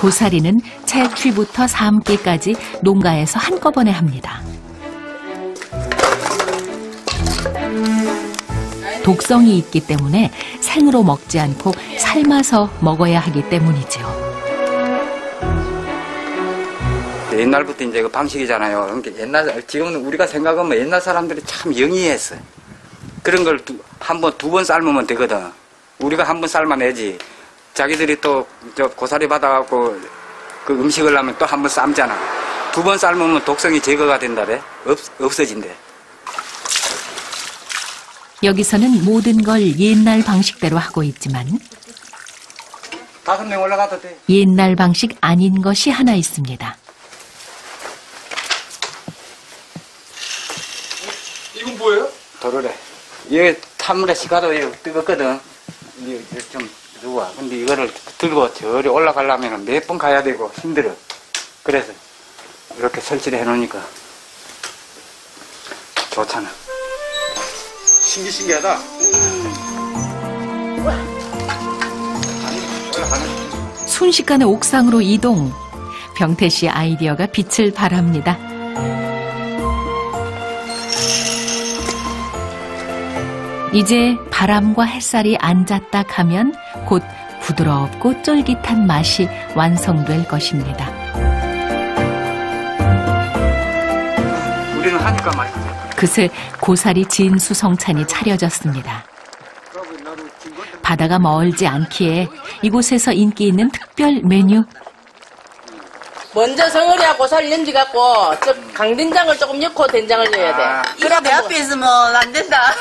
고사리는 채취부터 삶기까지 농가에서 한꺼번에 합니다. 독성이 있기 때문에 생으로 먹지 않고 삶아서 먹어야 하기 때문이죠. 옛날부터 이제 그 방식이잖아요. 그러니까 옛날 지금은 우리가 생각하면 옛날 사람들이 참 영리했어. 그런 걸 한 번 두 번 삶으면 되거든. 우리가 한 번 삶아내지. 자기들이 또 저 고사리 받아갖고 그 음식을 하면 또 한 번 삶잖아. 두 번 삶으면 독성이 제거가 된다래. 없, 없어진대. 여기서는 모든 걸 옛날 방식대로 하고 있지만 다섯 명 올라가도 돼. 옛날 방식 아닌 것이 하나 있습니다. 이건 뭐예요? 도르래. 이게 찬물에 식어도 이거 뜨겁거든. 이 누워. 근데 이거를 들고 저리 올라가려면 몇 번 가야 되고 힘들어. 그래서 이렇게 설치를 해놓으니까 좋잖아. 신기 신기하다. 올라가는. 순식간에 옥상으로 이동. 병태 씨 아이디어가 빛을 발합니다. 이제 바람과 햇살이 앉았다 하면 곧 부드럽고 쫄깃한 맛이 완성될 것입니다. 우리는 하니까 맛있어. 그새 고사리 진수성찬이 차려졌습니다. 바다가 멀지 않기에 이곳에서 인기 있는 특별 메뉴 먼저 성어리하고 고사리 연지 갖고 저 강된장을 조금 넣고 된장을 넣어야 돼. 아. 이거 내 앞에 있으면 안 된다.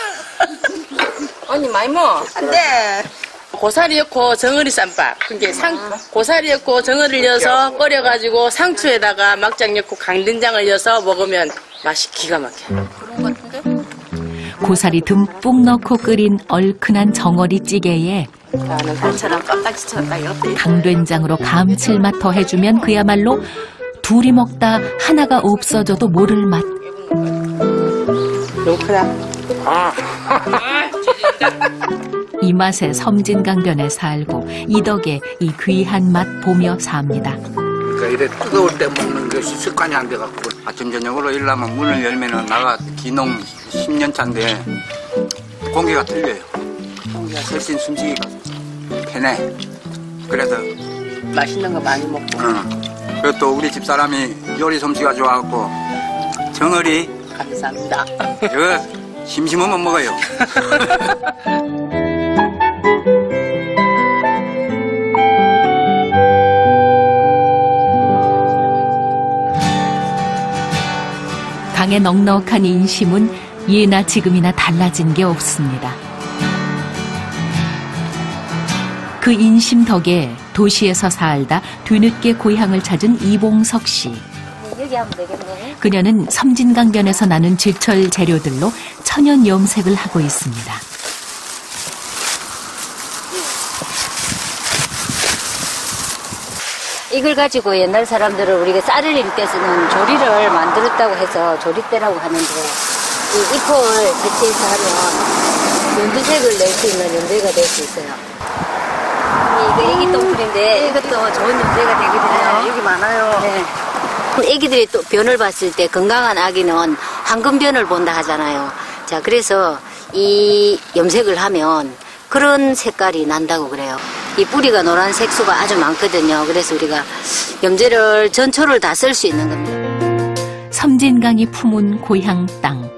언니 많이 먹어. 안 돼. 고사리 넣고 정어리 쌈밥. 그게 상 고사리 넣고 정어리를 넣어서 끓여가지고 상추에다가 막장 넣고 강된장을 넣어서 먹으면 맛이 기가 막혀. 고사리 듬뿍 넣고 끓인 얼큰한 정어리 찌개에. 강된장으로 감칠맛 더해주면 그야말로 둘이 먹다 하나가 없어져도 모를 맛. 너무 크다. 이 맛에 섬진강변에 살고 이 덕에 이 귀한 맛 보며 삽니다. 그러니까 이래 뜨거울 때 먹는 것이 습관이 안 돼갖고 아침 저녁으로 일하면 문을 열면은 나가 기농 10년 차인데 공기가 틀려요. 공기가 훨씬 숨쉬기가 편해. 그래서 맛있는 거 많이 먹고. 응. 그리고 또 우리 집 사람이 요리 솜씨가 좋아갖고 정어리 감사합니다. 이거 심심하면 먹어요. 강의 넉넉한 인심은 예나 지금이나 달라진 게 없습니다. 그 인심 덕에 도시에서 살다 뒤늦게 고향을 찾은 이봉석 씨. 그녀는 섬진강변에서 나는 제철 재료들로 천연 염색을 하고 있습니다. 이걸 가지고 옛날 사람들은 우리가 쌀을 일때 쓰는 조리를 만들었다고 해서 조리대라고 하는데 이 잎을 채취해서 하면 연두색을 낼 수 있는 연두가 될 수 있어요. 이거 애기 똥풀인데 이것도 좋은 연두가 되거든요. 여기 많아요. 네. 애기들이 또 변을 봤을 때 건강한 아기는 황금변을 본다 하잖아요. 자, 그래서 이 염색을 하면 그런 색깔이 난다고 그래요. 이 뿌리가 노란 색소가 아주 많거든요. 그래서 우리가 염제를 전초를 다 쓸 수 있는 겁니다. 섬진강이 품은 고향 땅.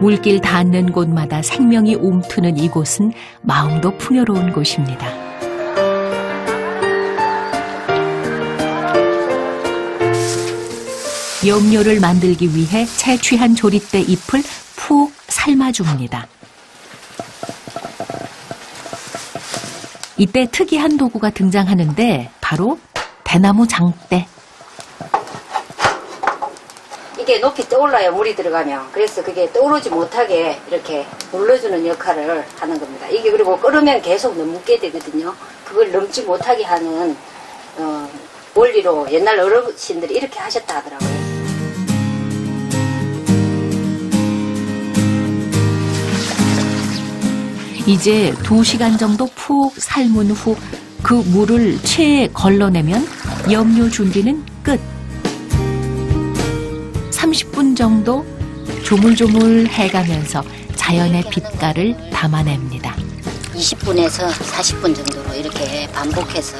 물길 닿는 곳마다 생명이 움트는 이곳은 마음도 풍요로운 곳입니다. 염료를 만들기 위해 채취한 조리대 잎을 푹 삶아줍니다. 이때 특이한 도구가 등장하는데 바로 대나무 장대. 이게 높이 떠올라요. 물이 들어가면. 그래서 그게 떠오르지 못하게 이렇게 눌러주는 역할을 하는 겁니다. 이게 그리고 끓으면 계속 넘게 되거든요. 그걸 넘지 못하게 하는 어, 원리로 옛날 어르신들이 이렇게 하셨다 하더라고요. 이제 두시간 정도 푹 삶은 후 그 물을 체에 걸러내면 염료 준비는 끝. 30분 정도 조물조물 해가면서 자연의 빛깔을 담아냅니다. 20분에서 40분 정도로 이렇게 반복해서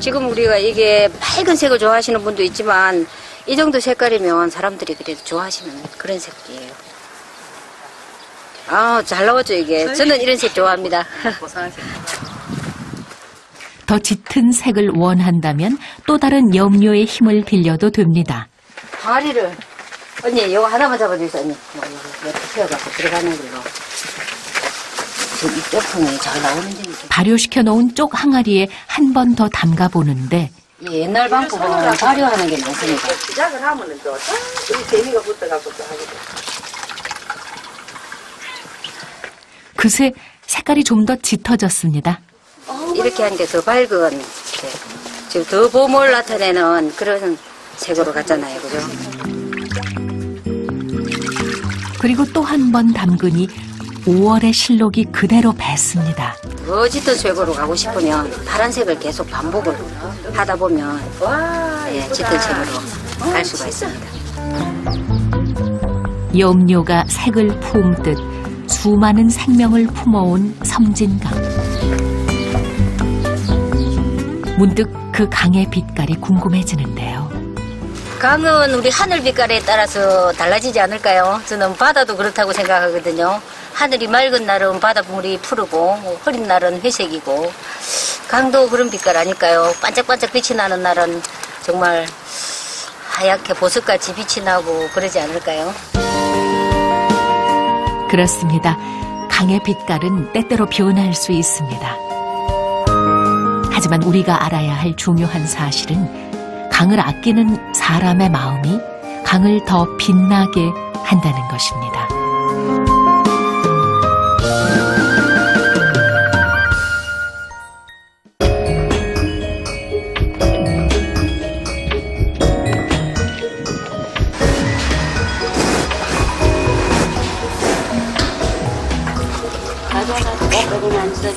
지금 우리가 이게 빨간색을 좋아하시는 분도 있지만 이 정도 색깔이면 사람들이 그래도 좋아하시는 그런 색이에요. 아, 잘 나왔죠, 이게. 저는 이런 색 좋아합니다. 더 짙은 색을 원한다면 또 다른 염료의 힘을 빌려도 됩니다. 항아리를 언니 이거 하나만 잡아주세요 언니 펴갖고 들어가는 걸로 이 뼈풍이 잘 나오는지. 발효시켜 놓은 쪽 항아리에 한 번 더 담가 보는데 이 옛날 방법은 발효하는 게 많습니다 시작을 하면은 또, 이 재미가 붙어갖고 또 하게 돼. 그새 색깔이 좀 더 짙어졌습니다. 이렇게 하니까 더 밝은 이렇게 지금 더 봄을 나타내는 그런 색으로 갔잖아요 그죠 그리고 또 한 번 담그니 5월의 실록이 그대로 뱄습니다. 더 짙은 색으로 가고 싶으면 파란색을 계속 반복을 하다 보면 예, 짙은 색으로 갈 수가 있습니다 염료가 색을 품듯 수많은 생명을 품어온 섬진강. 문득 그 강의 빛깔이 궁금해지는데요. 강은 우리 하늘 빛깔에 따라서 달라지지 않을까요? 저는 바다도 그렇다고 생각하거든요. 하늘이 맑은 날은 바닷물이 푸르고 뭐 흐린 날은 회색이고 강도 그런 빛깔 아닐까요? 반짝반짝 빛이 나는 날은 정말 하얗게 보석같이 빛이 나고 그러지 않을까요? 그렇습니다. 강의 빛깔은 때때로 변할 수 있습니다. 하지만 우리가 알아야 할 중요한 사실은 강을 아끼는 사람의 마음이 강을 더 빛나게 한다는 것입니다.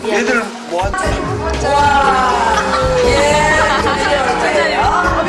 얘들 뭐한테? 와, 예, 드디어